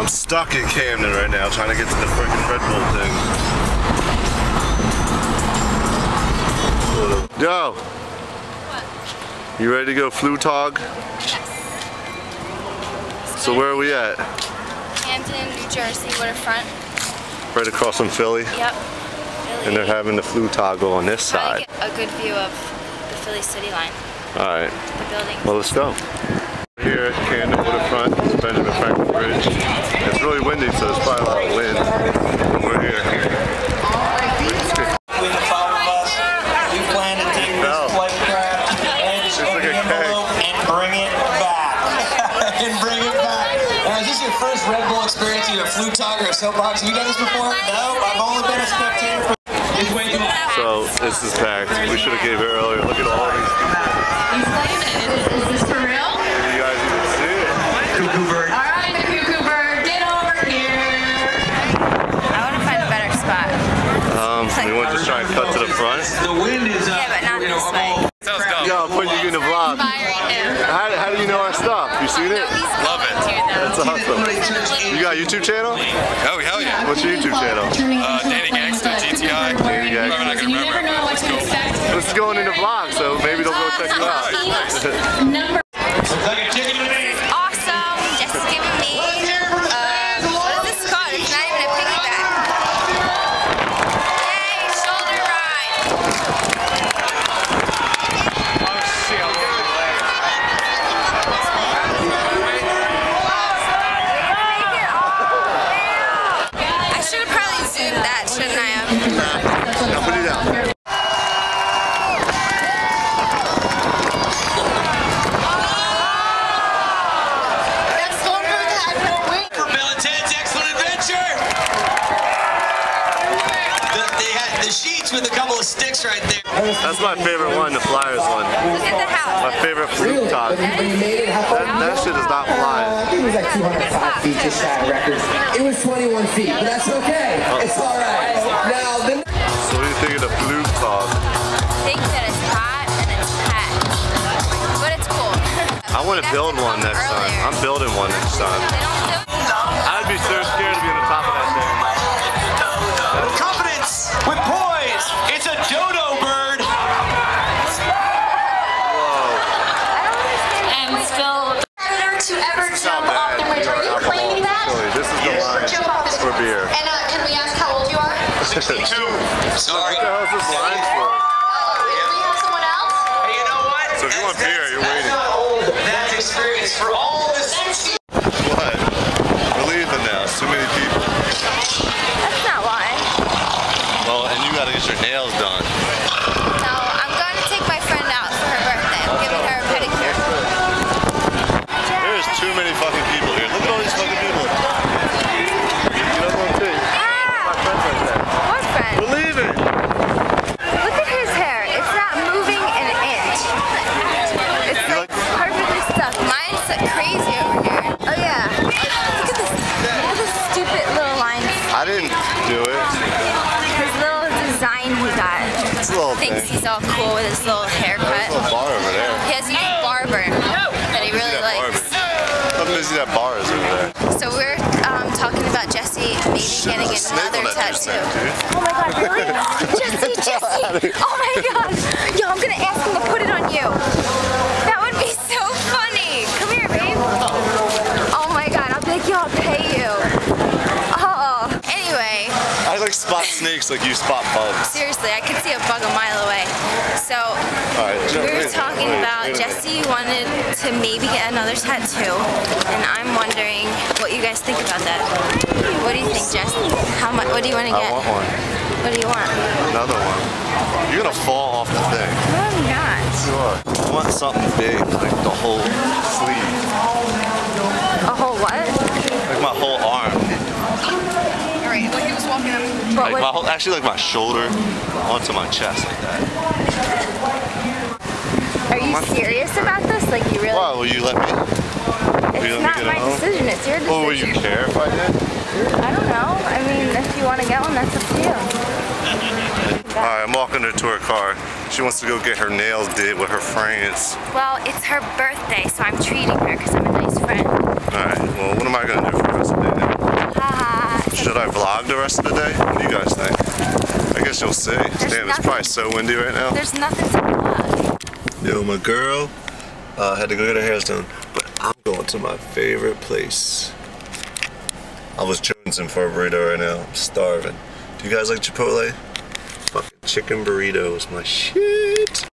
I'm stuck in Camden right now trying to get to the freaking Red Bull thing. Yo! You ready to go Flugtag? So where are we at? Camden, New Jersey, waterfront. Right across from Philly? Yep. And they're having the Flugtag on this side. a good view of the Philly city line, Alright, the building. well let's go. Here at Camden Waterfront, Benjamin Franklin Bridge. It's really windy so there's probably a lot of wind. But we're here. Between the five of us, we plan to take this No. flight craft and It's in like the a keg. envelope and bring it back. and bring it back. Now, is this your first Red Bull experience? You a Flugtag or a soapbox? Have you done this before? No, I've only been a spectator. For- it's way too much. So this is packed. We should have gave it earlier. Look at all these people. He's claiming it. Is, is this for real? You guys even see it. Cuckoo bird. All right, the cuckoo bird, get over here. I want to find a better spot. Um, we want to just try and cut to the front. The wind is up. Yeah, but not you know, this I'm way. all- Yo, I'm putting you in the vlog. Firing. How, how do you know our stuff? You seen it? Love it. It's awesome. You got a YouTube channel? Oh, hell yeah. What's your YouTube channel? Uh, Danny Gangsta, GTI. Danny Gangsta. Probably not You gonna never remember. know what to expect. This is going in the vlog, so maybe they'll go check you out. Number Now put it down. For Bill and Ted's Excellent Adventure. They had the sheets with a couple of sticks right there. That's my favorite one, the Flyers one. Look at the My house. favorite Flugtag. That, that shit is not ah. I flying. think it was like 205 feet, just shy records. It was 21 feet, but that's okay. It's all right. Now, of the think that it's hot and it's packed. But it's cool. I want to build one come next time. I'm building one next time. They don't do I'd be so scared to be on the top of that thing. Confidence with poise. It's a dodo bird. and still. to ever jump off the bridge. Are you Alcohol claiming that? This is the line Jump off this for beer. And uh, can we ask how old you are? What the hell is this line for? Oh, do we have someone else? Hey, you know what? So if you want beer, you're That's waiting. not old. That's experience for all this. What? We're leaving now. It's too many people. That's not why. Well, and you gotta get your nails done. No, I'm going to take my friend out for her birthday. I'm giving her a pedicure. There's too many fucking people here. Look at all these fucking people. Get up on thing. My friend's right there. What friend? We're leaving. Look at his hair. It's not moving an inch. It's like perfectly stuck. Mine's like crazy over here. Oh yeah. Look at this. Look at this stupid little lines. I didn't do it. His little design he got. It's a little thing. Thinks he's all cool with his little There's a haircut. bar over there. He has a new barber that he really that bar? likes. How busy that bar is over there. So we're um, talking about Jesse maybe Shit, getting there's a snake another on that dude's tattoo. neck. Oh my god, really? Jesse, Jesse! Oh my god! Spot snakes like you spot bugs. seriously, I could see a bug a mile away. So Alright, we were talking about. Jesse wanted to maybe get another tattoo, and I'm wondering what you guys think about that. What do you think, Jess? How much? What do you want to get? I want one. What do you want? Another one. You're gonna fall off the thing. No, I'm not. You are. I want something big, like the whole sleeve. A whole what? Like my whole arm. Alright, well, he was walking. But Like my whole, actually like my shoulder onto my chest like that. are you serious about this? Like, you really? Why, will you let me? it's you let me not get my home? decision. It's your decision. Oh, would you care if I did? I don't know. I mean, if you want to get one, that's up to you. Alright, I'm walking her to her car. She wants to go get her nails did with her friends. Well, it's her birthday, so I'm treating her because I'm a nice friend. Alright, well, what am I gonna do for the rest of the day then? vlog the rest of the day? What do you guys think? I guess you'll see. Damn, it's probably so windy right now. There's nothing to vlog. Yo, my girl uh, had to go get her hair done, but I'm going to my favorite place. I was jonesing for a burrito right now. I'm starving. Do you guys like Chipotle? Fucking chicken burritos, my shit.